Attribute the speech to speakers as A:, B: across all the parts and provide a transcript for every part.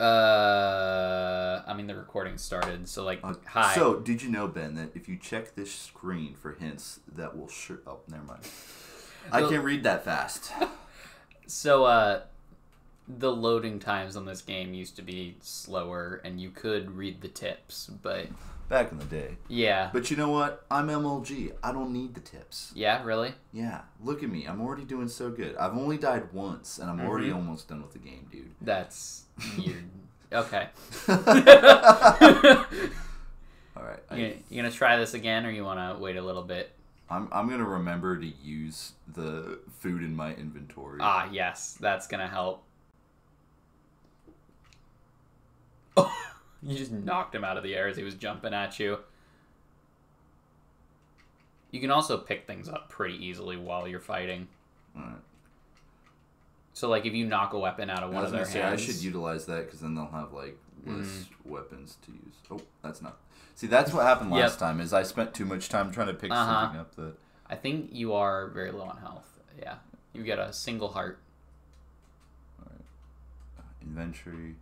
A: Uh, I mean the recording started, so like,
B: Uh,
A: hi.
B: So, did you know, Ben, that if you check this screen for hints, that will sure. Oh, never mind. I can't read that fast.
A: So, uh, the loading times on this game used to be slower, and you could read the tips, but
B: Back in the day.
A: yeah,
B: But you know what? I'm MLG. I don't need the tips.
A: yeah, really.
B: Yeah, look at me. I'm already doing so good. I've only died once, and I'm already almost done with the game, dude.
A: That's weird. okay,
B: All right. I,
A: you, you gonna try this again, or you want to wait a little bit?
B: I'm, I'm going to remember to use the food in my inventory.
A: Ah, yes, that's gonna help. Oh, you just knocked him out of the air as he was jumping at you. You can also pick things up pretty easily while you're fighting.
B: Alright.
A: So, like, if you knock a weapon out of one of their
B: say
A: hands,
B: I should utilize that because then they'll have like less
A: Mm.
B: weapons to use. Oh, that's not. See, that's what happened
A: Yep.
B: last time. Is I spent too much time trying to pick
A: Uh-huh.
B: something up that.
A: I think you are very low on health. Yeah, you've got a single heart. Alright.
B: Inventory.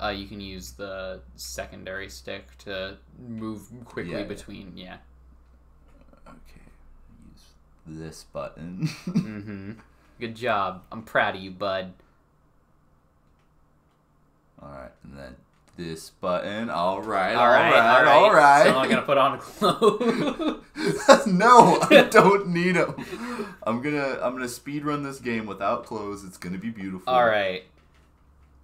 A: Uh, you can use the secondary stick to move quickly
B: Yeah, yeah.
A: between. Yeah.
B: Okay. Use this button.
A: Mm-hmm. Good job. I'm proud of you, bud.
B: all right, and then this button. All right.
A: all right,
B: All right. All right.
A: So I'm gonna put on clothes.
B: no, I don't need them. I'm gonna I'm gonna speed run this game without clothes. It's gonna be beautiful.
A: all right.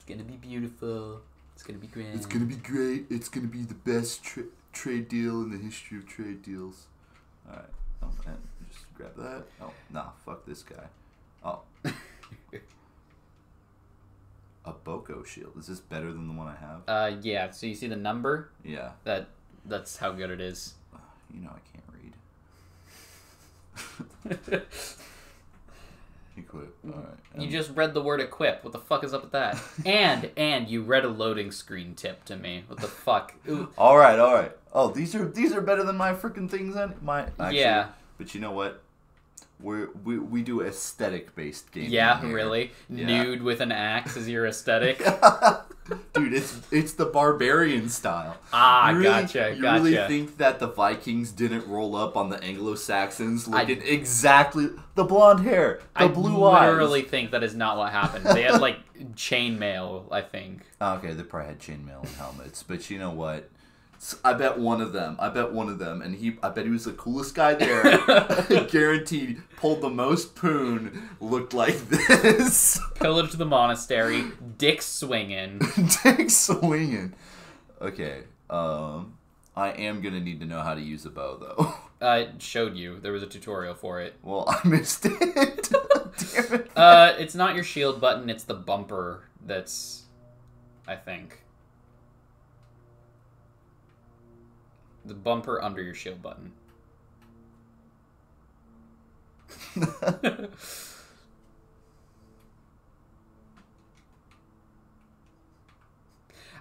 A: It's gonna be beautiful. It's gonna be grand.
B: It's gonna be great. It's gonna be the best tra- trade deal in the history of trade deals. All right. Oh, just grab that. Oh, nah. Fuck this guy. Oh, a Boko shield. Is this better than the one I have?
A: Uh, yeah. So you see the number?
B: Yeah.
A: That that's how good it is.
B: You know I can't read. Equip. Mhm. All right.
A: You just read the word equip. What the fuck is up with that? and and you read a loading screen tip to me. What the fuck? Ooh,
B: All right, all right. Oh, these are these are better than my freaking things. On my actually,
A: Yeah.
B: But you know what? We're, we we do aesthetic based games.
A: yeah, really?
B: Yeah.
A: Nude with an axe is your aesthetic?
B: Dude, it's it's the barbarian style.
A: ah,
B: You really,
A: gotcha,
B: you
A: gotcha.
B: really think that the Vikings didn't roll up on the Anglo Saxons
A: I-
B: exactly the blonde hair, the
A: I
B: blue eyes?
A: I literally think that is not what happened. They had like chainmail, I think.
B: Okay, they probably had chainmail and helmets, but you know what? I bet one of them. I bet one of them, and he. I bet he was the coolest guy there. Guaranteed, pulled the most poon. Looked like this.
A: Pillage to the monastery, dick swinging.
B: Dick swinging. Okay. Um, I am gonna need to know how to use a bow, though.
A: I showed you. There was a tutorial for it.
B: Well, I missed it. Damn it.
A: Uh, it's not your shield button. It's the bumper. That's, I think. The bumper under your shield button.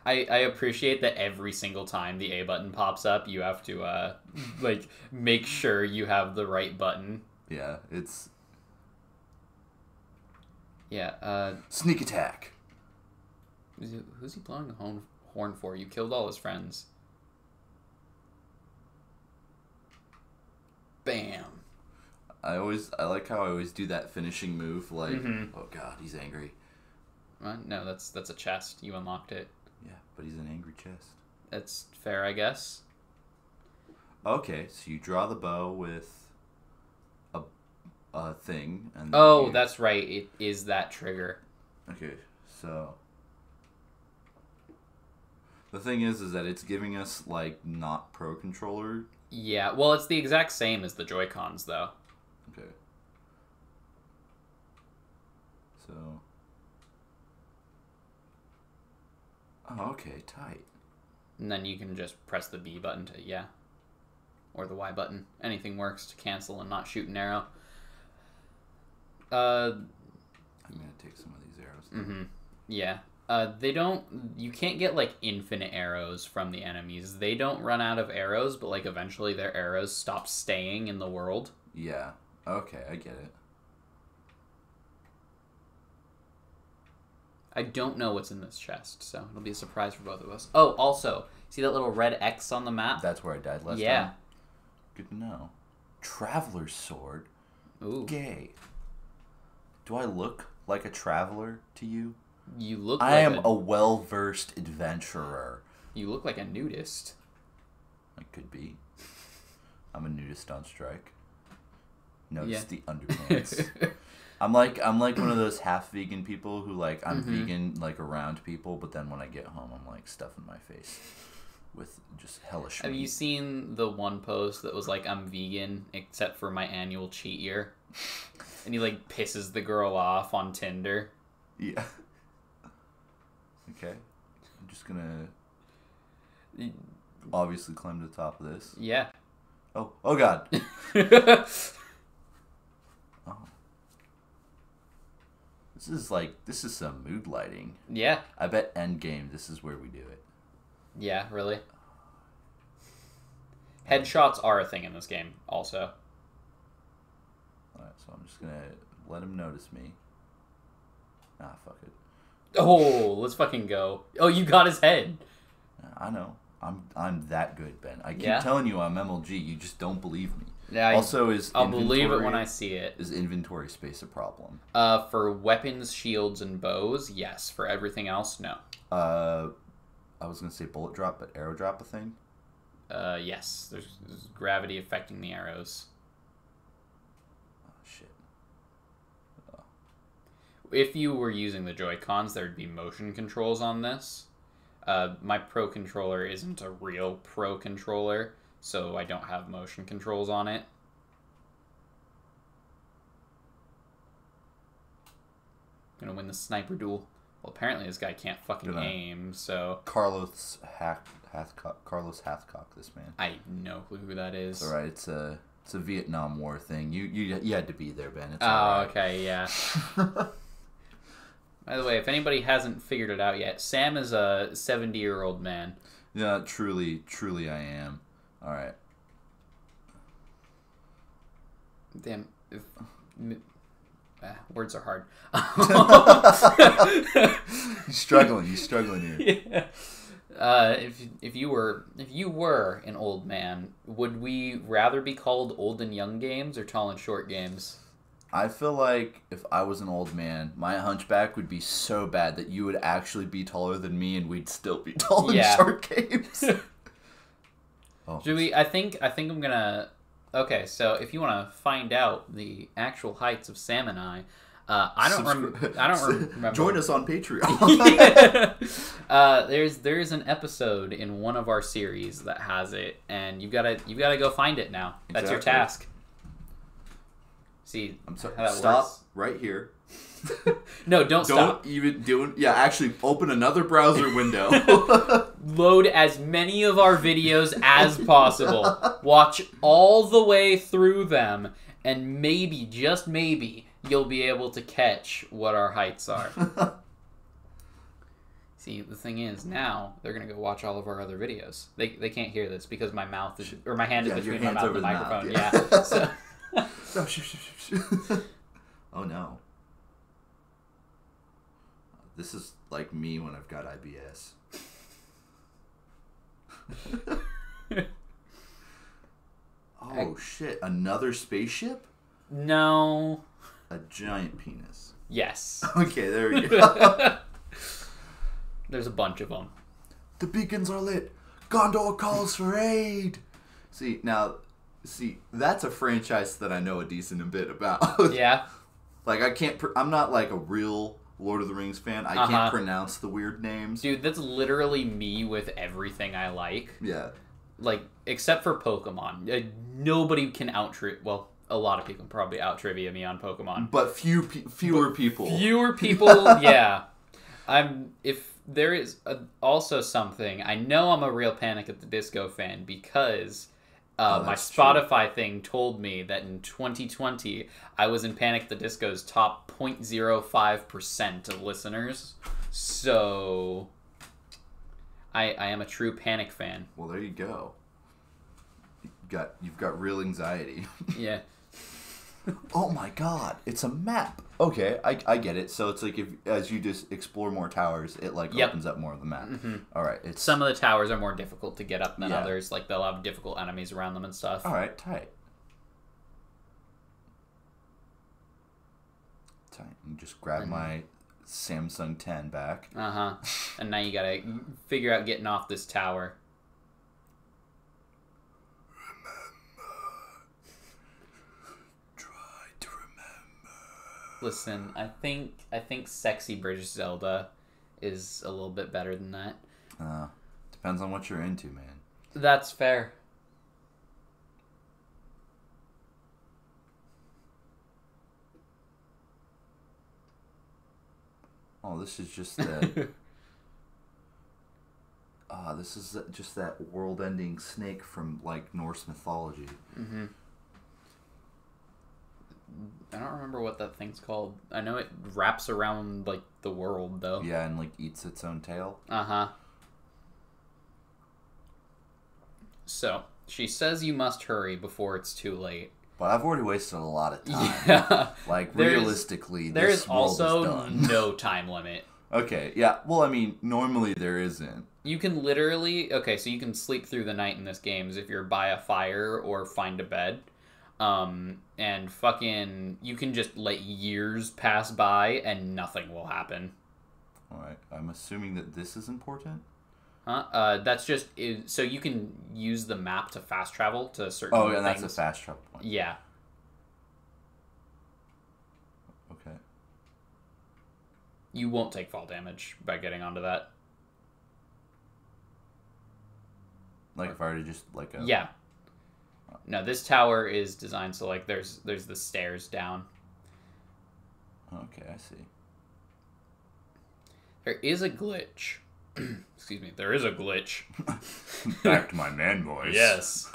A: I, I appreciate that every single time the A button pops up, you have to uh like make sure you have the right button.
B: yeah, it's
A: Yeah. Uh,
B: sneak attack.
A: who's he, who's he blowing the horn, horn for? You killed all his friends.
B: I always, I like how I always do that finishing move. Like,
A: Mhm.
B: oh god, he's angry.
A: What? No, that's that's a chest. You unlocked it.
B: Yeah, but he's an angry chest.
A: That's fair, I guess.
B: Okay, so you draw the bow with a a thing, and then
A: Oh,
B: you-
A: that's right. It is that trigger.
B: okay. So the thing is, is that it's giving us like not pro controller.
A: Yeah. Well, it's the exact same as the Joy Cons, though.
B: Okay. So. Oh, okay, tight.
A: And then you can just press the B button to yeah, or the Y button. Anything works to cancel and not shoot an arrow. Uh,
B: I'm gonna take some of these arrows.
A: Mm-hmm. Yeah. Uh, they don't. You can't get like infinite arrows from the enemies. They don't run out of arrows, but like eventually their arrows stop staying in the world.
B: Yeah. Okay, I get it.
A: I don't know what's in this chest, so it'll be a surprise for both of us. Oh, also, see that little red X on the map?
B: That's where I died last
A: Yeah.
B: time. Good to know. Traveler's sword.
A: Ooh,
B: Gay. Do I look like a traveler to you?
A: you look.
B: I
A: like
B: am
A: a,
B: a well versed adventurer.
A: You look like a nudist.
B: I could be. I'm a nudist on strike. Notice
A: Yeah.
B: the underpants. I'm like I'm like one of those half vegan people who like I'm
A: Mm-hmm.
B: vegan like around people, but then when I get home I'm like stuffing my face with just hellish.
A: Have you seen the one post that was like, "I'm vegan except for my annual cheat year," and he like pisses the girl off on Tinder.
B: Yeah. Okay. I'm just gonna obviously climb to the top of this.
A: Yeah.
B: Oh, oh God. This is like this is some mood lighting.
A: yeah.
B: I bet Endgame. this is where we do it.
A: Yeah. Really. Headshots are a thing in this game, also.
B: Alright, so I'm just gonna let him notice me. Ah, fuck it.
A: Oh, let's fucking go. Oh, you got his head.
B: I know. I'm I'm that good, Ben. I keep
A: Yeah?
B: telling you I'm MLG. You just don't believe me.
A: Yeah. I,
B: also, is
A: I'll believe it when I see it.
B: is inventory space a problem?
A: Uh, for weapons, shields, and bows, yes. For everything else, no.
B: Uh, I was gonna say bullet drop, but arrow drop a thing.
A: Uh, yes. There's, there's gravity affecting the arrows.
B: Oh shit.
A: if you were using the Joy Cons, there'd be motion controls on this. Uh, my Pro controller isn't a real Pro controller, so I don't have motion controls on it. I'm Gonna win the sniper duel. Well, apparently this guy can't fucking aim, so
B: Carlos Hack Hathcock. Carlos Hathcock. This man.
A: I no clue who that is.
B: It's all right. It's a it's a Vietnam War thing. You you you had to be there, Ben. It's
A: Oh,
B: right.
A: okay, yeah. By the way, if anybody hasn't figured it out yet, Sam is a 70 year old man.
B: Yeah, truly, truly, I am. All right.
A: Damn. If, ah, words are hard.
B: He's struggling. He's struggling here.
A: yeah. Uh, if if you were if you were an old man, would we rather be called old and young games or tall and short games?
B: I feel like if I was an old man, my hunchback would be so bad that you would actually be taller than me, and we'd still be tall
A: Yeah.
B: short games. oh,
A: Should we? I think I think I'm gonna. Okay, so if you want to find out the actual heights of Sam and I, uh, I don't rem- I don't rem- remember.
B: Join us on Patreon.
A: uh, there's there's an episode in one of our series that has it, and you've gotta you've gotta go find it now. That's your task. See,
B: I'm sorry. Stop
A: works.
B: right here.
A: No, don't,
B: Don't
A: stop.
B: even do it. Yeah, actually, open another browser window.
A: Load as many of our videos as possible. Watch all the way through them, and maybe, just maybe, you'll be able to catch what our heights are. See, the thing is, now they're gonna go watch all of our other videos. They, they can't hear this because my mouth is or my hand is
B: your
A: between my mouth and the microphone.
B: mouth,
A: yeah.
B: yeah.
A: so,
B: oh, oh no. This is like me when I've got IBS. oh shit! Another spaceship?
A: no.
B: A giant penis.
A: Yes.
B: Okay, there we go.
A: There's a bunch of them.
B: the beacons are lit. Gondor calls for aid. See now, see that's a franchise that I know a decent bit about.
A: Yeah.
B: Like I can't. Pr- I'm not like a real Lord of the Rings fan. I
A: Uh-huh.
B: can't pronounce the weird names.
A: Dude, that's literally me with everything I like.
B: Yeah.
A: Like, except for Pokemon. Uh, nobody can outtr- Well, a lot of people probably out trivia me on Pokemon.
B: But few pe- fewer people.
A: Fewer people, yeah. I'm. If there is a, also something, I know I'm a real Panic at the Disco fan because. Uh,
B: Oh,
A: my
B: that's true.
A: Spotify thing told me that in 2020 I was in Panic the Disco's top 0.05% of listeners. So I I am a true Panic fan.
B: Well, there you go. You got you've got real anxiety.
A: Yeah.
B: Oh my god, it's a map. Okay, I, I get it. So it's like if as you just explore more towers, it like
A: Yep.
B: opens up more of the map. All right, it's
A: Some of the towers are more difficult to get up than
B: Yeah.
A: others. Like they'll have difficult enemies around them and stuff.
B: all right, tight. Tight. And just grab my Samsung 10 back.
A: Uh huh. and now you gotta figure out getting off this tower.
B: Try to remember.
A: Listen, I think I think sexy British Zelda is a little bit better than that.
B: Uh, depends on what you're into, man.
A: That's fair.
B: Oh, this is just that. Ah, this is just that world-ending snake from like Norse mythology.
A: hmm I don't remember what that thing's called. I know it wraps around like the world though.
B: Yeah, and like eats its own tail.
A: Uh huh. So she says you must hurry before it's too late.
B: But I've already wasted a lot of time.
A: Yeah.
B: Like
A: There's-
B: realistically, world is
A: also no time limit.
B: Okay, yeah. Well, I mean, normally there isn't.
A: You can literally okay, so you can sleep through the night in this game if you're by a fire or find a bed. Um and fucking you can just let years pass by and nothing will happen.
B: All right. I'm assuming that this is important.
A: Huh? Uh that's just is, so you can use the map to fast travel to certain
B: Oh, and that's a fast travel point.
A: Yeah.
B: Okay.
A: You won't take fall damage by getting onto that.
B: Like if I were to just like a
A: Yeah. No, this tower is designed so like there's there's the stairs down.
B: Okay, I see.
A: There is a glitch. Excuse me. There is a glitch.
B: Back to my man voice.
A: Yes.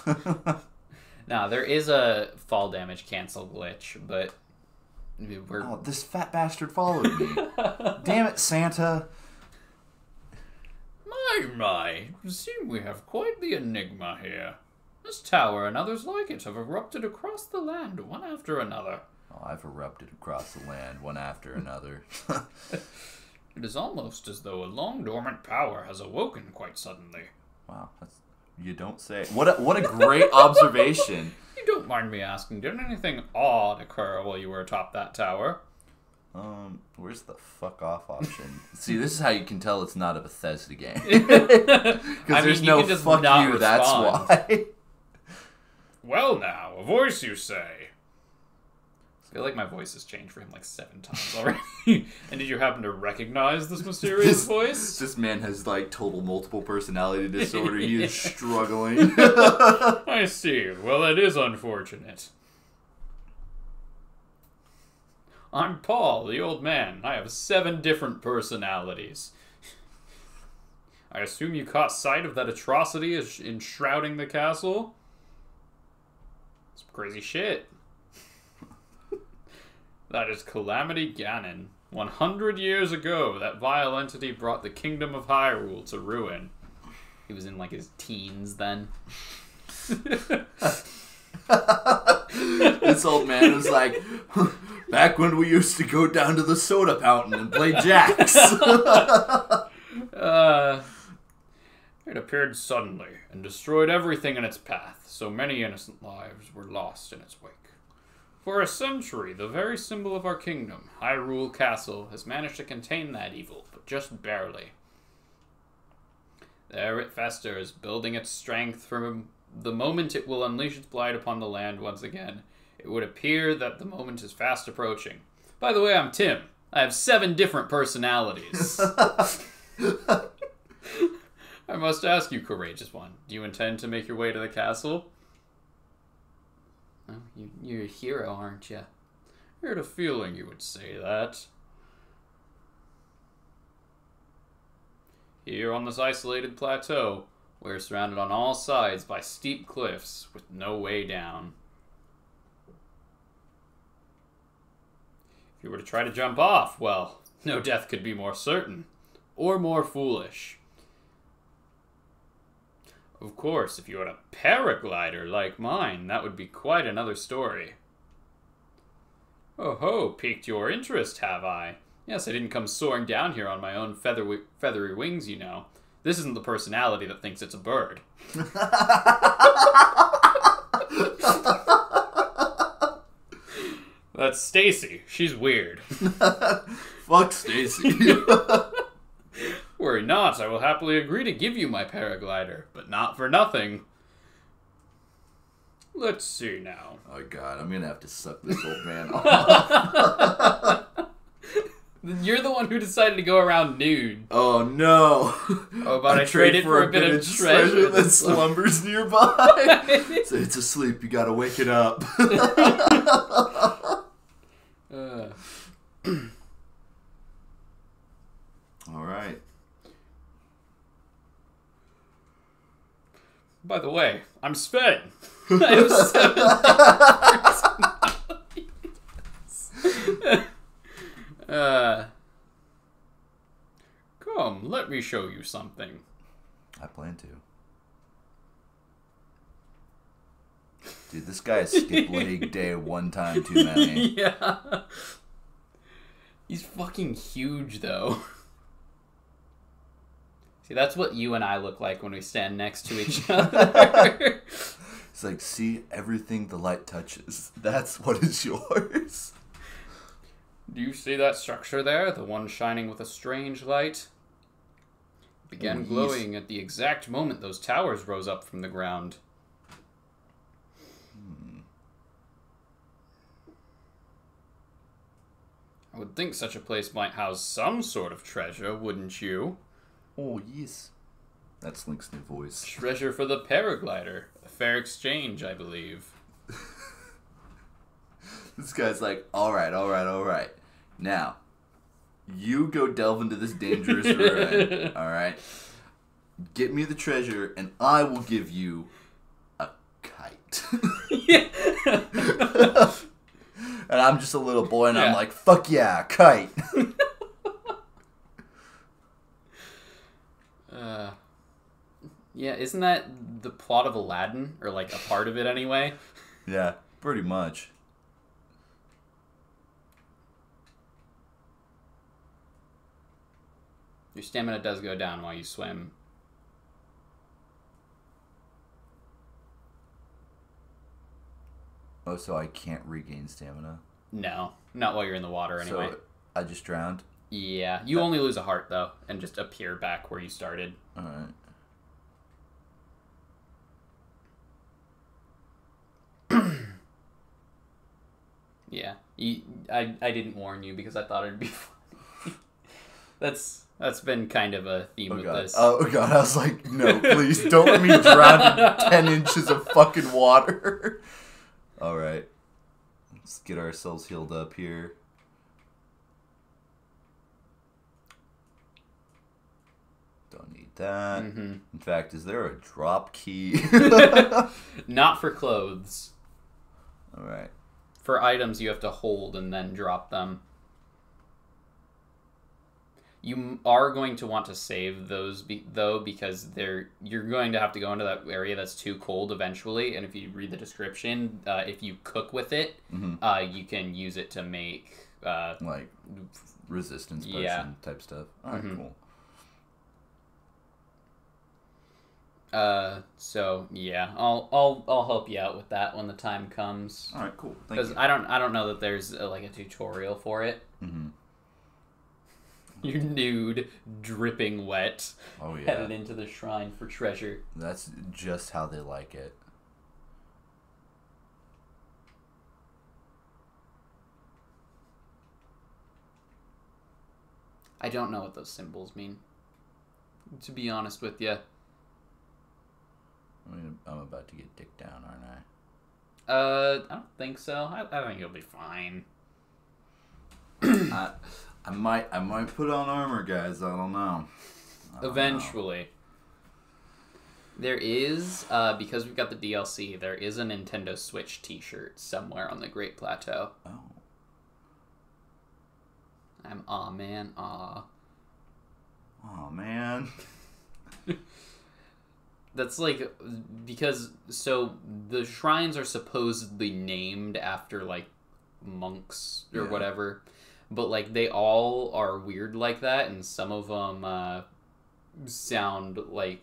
A: now there is a fall damage cancel glitch, but we're
B: oh, this fat bastard followed me. Damn it, Santa.
A: my my. It seems we have quite the enigma here. This tower and others like it have erupted across the land, one after another.
B: Oh, I've erupted across the land one after another.
A: It is almost as though a long dormant power has awoken quite suddenly.
B: wow, that's you don't say. What a, what a great observation.
A: You don't mind me asking, did anything odd occur while you were atop that tower?
B: Um, where's the fuck off option? See, this is how you can tell it's not a Bethesda game. Because there's
A: you
B: no fuck you. That's why.
A: Well, now, a voice you say. I feel like my voice has changed for him like seven times already. and did you happen to recognize this mysterious
B: This-
A: voice?
B: this man has like total multiple personality disorder. He is struggling.
A: I see. Well, that is unfortunate. I'm Paul, the old man. I have seven different personalities. I assume you caught sight of that atrocity enshrouding the castle? Crazy shit. that is Calamity Ganon. 100 years ago, that vile entity brought the kingdom of Hyrule to ruin. He was in like his teens then.
B: this old man was like, back when we used to go down to the soda fountain and play jacks.
A: Uh, it appeared suddenly and destroyed everything in its path, so many innocent lives were lost in its wake. For a century, the very symbol of our kingdom, Hyrule Castle, has managed to contain that evil, but just barely. There it festers, building its strength from the moment it will unleash its blight upon the land once again. It would appear that the moment is fast approaching. By the way, I'm Tim. I have seven different personalities. I must ask you, courageous one, do you intend to make your way to the castle? Oh, you, you're a hero, aren't you? I had a feeling you would say that. Here on this isolated plateau, we're surrounded on all sides by steep cliffs with no way down. If you were to try to jump off, well, no death could be more certain or more foolish. Of course, if you had a paraglider like mine, that would be quite another story. Oh ho, piqued your interest, have I? Yes, I didn't come soaring down here on my own feathery, feathery wings, you know. This isn't the personality that thinks it's a bird. That's Stacy. She's weird.
B: Fuck Stacy.
A: Worry not, I will happily agree to give you my paraglider, but not for nothing. Let's see now.
B: oh god, I'm gonna have to suck this old man off.
A: You're the one who decided to go around nude.
B: Oh no!
A: Oh, but I traded for a bit of treasure
B: that
A: that
B: slumbers nearby. so it's asleep. You gotta wake it up.
A: Uh,
B: All right.
A: By the way, I'm Sven. I have seven uh, come, let me show you something.
B: I plan to. Dude, this guy has skip leg day one time too many.
A: yeah. He's fucking huge, though. See, that's what you and I look like when we stand next to each other.
B: It's like, see everything the light touches. That's what is yours.
A: Do you see that structure there? The one shining with a strange light? It began glowing at the exact moment those towers rose up from the ground. Hmm. I would think such a place might house some sort of treasure, wouldn't you?
B: Oh yes. That's Link's new voice.
A: Treasure for the paraglider. A fair exchange, I believe.
B: This guy's like, all right, all right, all right. Now, you go delve into this dangerous terrain. All right. Get me the treasure, and I will give you a kite.
A: yeah.
B: and I'm just a little boy, and I'm like, fuck yeah, kite.
A: Uh, yeah, isn't that the plot of Aladdin? Or like a part of it anyway?
B: yeah, pretty much.
A: Your stamina does go down while you swim.
B: Oh, so I can't regain stamina.
A: No, not while you're in the water anyway.
B: So I just drowned.
A: Yeah, you only lose a heart though, and just appear back where you started.
B: All right.
A: Yeah, you, I I didn't warn you because I thought it'd be funny. that's that's been kind of a theme
B: Oh
A: with
B: god.
A: this.
B: Oh god. I was like, no, please don't let me drown in ten inches of fucking water. All right. Let's get ourselves healed up here. Don't need that.
A: hmm
B: In fact, is there a drop key?
A: Not for clothes.
B: All right.
A: For items, you have to hold and then drop them. You are going to want to save those, be- though, because they're you're going to have to go into that area that's too cold eventually. And if you read the description, uh, if you cook with it,
B: hmm
A: uh, you can use it to make. Uh,
B: Like resistance potion
A: Yeah.
B: type stuff. All right,
A: Mhm.
B: cool.
A: Uh, so yeah, I'll I'll I'll help you out with that when the time comes.
B: All right, cool.
A: Because. I don't I don't know that there's uh like a tutorial for it.
B: hmm
A: You're nude, dripping wet,
B: Oh yeah.
A: headed into the shrine for treasure.
B: That's just how they like it.
A: I don't know what those symbols mean. To be honest with you,
B: I mean, I'm about to get dicked down, aren't I?
A: uh, I don't think so. I, I think you'll be fine.
B: I, I might, I might put on armor, guys. I don't know. I don't know.
A: Eventually. There is, uh, because we've got the DLC, there is a Nintendo Switch t shirt somewhere on the Great Plateau.
B: Oh,
A: I'm aw man, aw.
B: oh man.
A: That's like because so the shrines are supposedly named after like monks or
B: Yeah.
A: whatever. But like they all are weird like that, and some of them uh, sound like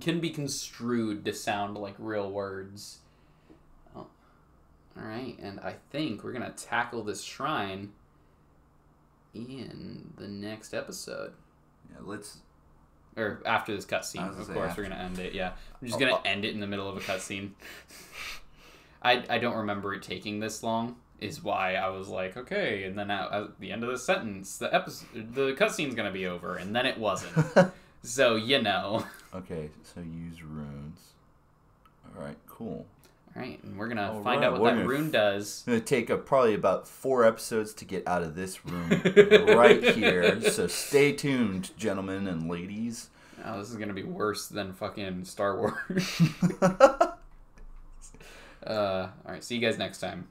A: can be construed to sound like real words. Oh. All right, and I think we're gonna tackle this shrine in the next episode
B: Yeah, let's.
A: Or after this cutscene. Of course,
B: after.
A: we're gonna end it. Yeah, I'm just
B: Oh,
A: gonna
B: oh.
A: end it in the middle of a cutscene. I I don't remember it taking this long. Is why I was like, okay, and then at, at the end of the sentence, the episode, the cutscene's gonna be over, and then it wasn't. so you know.
B: okay, so use runes. All right, cool.
A: All right, and we're gonna
B: All
A: find
B: right,
A: out what that rune does.
B: It's gonna take uh, probably about four episodes to get out of this room right here. So stay tuned, gentlemen and ladies.
A: Oh, this is gonna be worse than fucking Star Wars. uh, all right, see you guys next time.